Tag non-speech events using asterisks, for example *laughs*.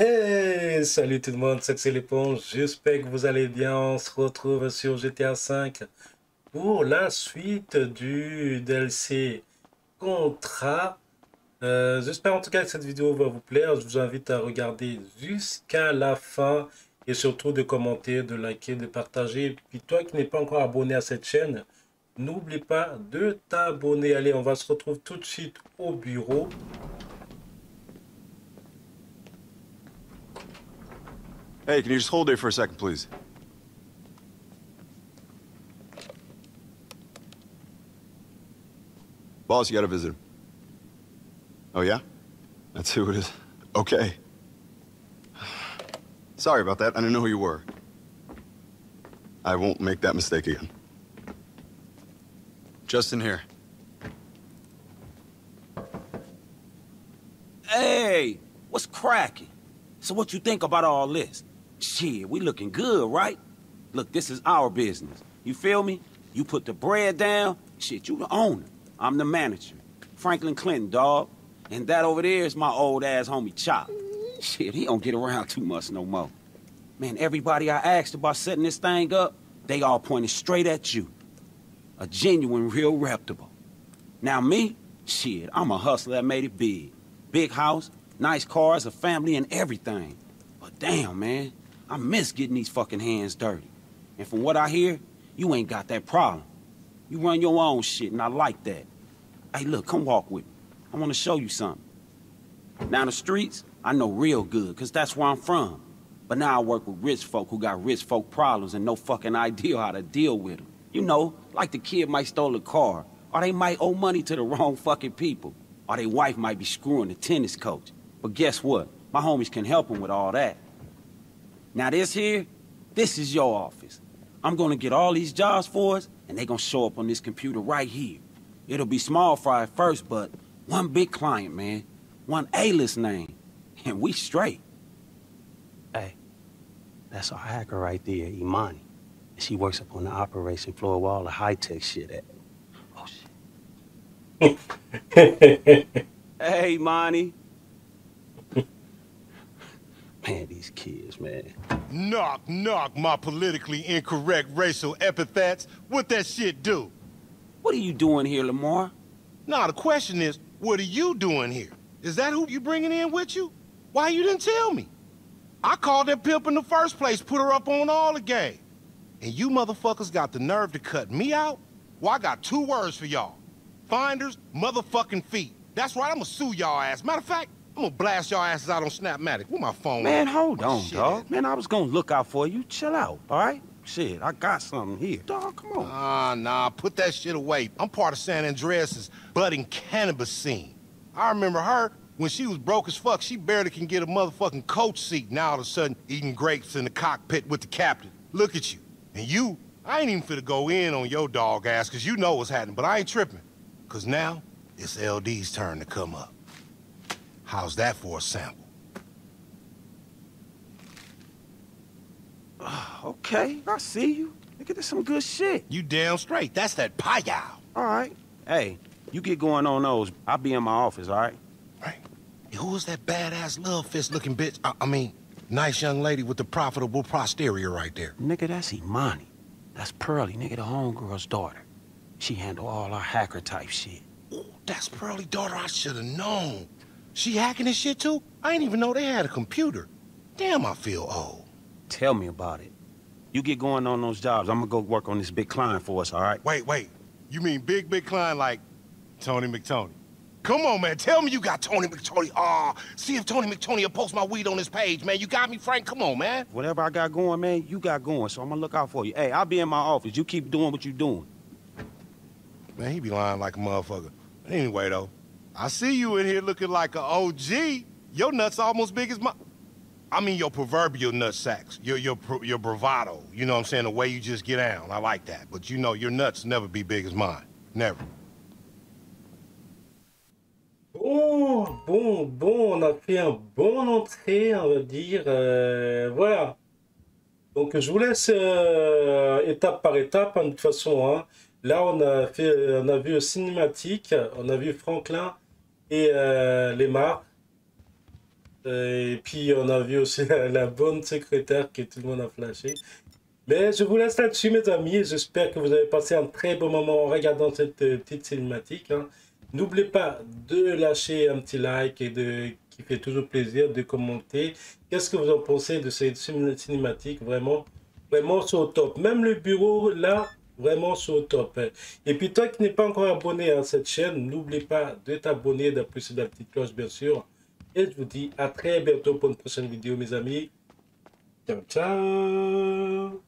Hey, salut tout le monde, c'est Axel Éponge, j'espère que vous allez bien, on se retrouve sur GTA V pour la suite du DLC Contrat. Euh, j'espère en tout cas que cette vidéo va vous plaire, je vous invite à regarder jusqu'à la fin et surtout de commenter, de liker, de partager. Puis toi qui n'es pas encore abonné à cette chaîne, n'oublie pas de t'abonner. Allez, on va se retrouver tout de suite au bureau. Hey, can you just hold there for a second, please? Boss, you got a visitor. Oh, yeah? That's who it is? Okay. Sorry about that. I didn't know who you were. I won't make that mistake again. Justin here. Hey, what's cracking? So what you think about all this? Shit, we looking good, right? Look, this is our business. You feel me? You put the bread down, shit, you the owner. I'm the manager. Franklin Clinton, dog. And that over there is my old ass homie Chop. Shit, he don't get around too much no more. Man, everybody I asked about setting this thing up, they all pointed straight at you. A genuine, real reputable. Now me, shit, I'm a hustler that made it big. Big house, nice cars, a family, and everything. But damn, man, I miss getting these fucking hands dirty. And from what I hear, you ain't got that problem. You run your own shit, and I like that. Hey, look, come walk with me. I want to show you something. Now, the streets, I know real good, because that's where I'm from. But now I work with rich folk who got rich folk problems and no fucking *laughs* idea how to deal with them. You know, like the kid might stole a car, or they might owe money to the wrong fucking people, or their wife might be screwing the tennis coach. But guess what? My homies can help them with all that. Now this here, this is your office. I'm gonna get all these jobs for us, and they gonna show up on this computer right here. It'll be small fry at first, but one big client, man. One A-list name. *laughs* And we straight. Hey, that's our hacker right there, Imani. She works up on the operation floor where all the high-tech shit at. Oh, shit. *laughs* hey, Imani. Man, these kids, man. Knock, knock, my politically incorrect racial epithets. What that shit do? What are you doing here, Lamar? Nah, the question is, what are you doing here? Is that who you bringing in with you? Why you didn't tell me? I called that pimp in the first place, put her up on all the game. And you motherfuckers got the nerve to cut me out? Well, I got two words for y'all. Finders, motherfucking feet. That's right, I'ma sue y'all ass. Matter of fact, I'm gonna blast y'all asses out on Snapmatic. Where my phone Man, hold on, shit. dog. Man, I was gonna look out for you. Chill out, all right? Shit, I got something here. Dog, come on. Ah, nah, put that shit away. I'm part of San Andreas' budding cannabis scene. I remember her when she was broke as fuck. She barely can get a motherfucking coach seat. Now all of a sudden, eating grapes in the cockpit with the captain. Look at you. And you, I ain't even finna go in on your dog ass, cause you know what's happening, but I ain't tripping. Cause now, it's LD's turn to come up. How's that for a sample? Uh, okay, I see you. Nigga, this some good shit. You damn straight. That's that payao. All right. Hey, you get going on those. I'll be in my office, all right? Right. Who was that badass love fist looking bitch? I, I mean, nice young lady with the profitable posterior right there. Nigga, that's Imani. That's Pearly, nigga, the homegirl's daughter. She handle all our hacker type shit. Ooh, that's Pearly daughter I should have known. She hacking this shit too? I didn't even know they had a computer. Damn, I feel old. Tell me about it. You get going on those jobs. I'm gonna go work on this big client for us, all right? Wait, wait. You mean big, big client like Tony McTony? Come on, man. Tell me you got Tony McTony. Ah, see if Tony McTony will post my weed on his page, man. You got me, Frank? Come on, man. Whatever I got going, man, you got going, so I'm gonna look out for you. Hey, I'll be in my office. You keep doing what you doing. Man, he be lying like a motherfucker. Anyway, though, I see you in here looking like a OG. Your nuts almost big as my... I mean, your proverbial nut sacks. Your, your, your bravado. You know what I'm saying? The way you just get down. I like that. But you know, your nuts never be big as mine. Never. Bon, bon, bon, on a fait un bon entrée, on va dire. euh, voilà. Donc je vous laisse euh, étape par étape, hein, de toute façon. hein. Là, on a fait, on a vu cinématique, on a vu Franklin et euh, les marques. Euh, et puis, on a vu aussi *laughs* la, bonne secrétaire que tout le monde a flashé. Mais je vous laisse là-dessus, mes amis. J'espère que vous avez passé un très bon moment en regardant cette euh, petite cinématique. hein. N'oubliez pas de lâcher un petit like et de qui fait toujours plaisir de commenter. Qu'est-ce que vous en pensez de cette cin- cinématique? Vraiment, vraiment au top. Même le bureau, là, vraiment c'est au top. Et puis toi qui n'es pas encore abonné à cette chaîne, n'oublie pas de t'abonner, d'appuyer la petite cloche, bien sûr. Et je vous dis à très bientôt pour une prochaine vidéo, mes amis. Ciao, ciao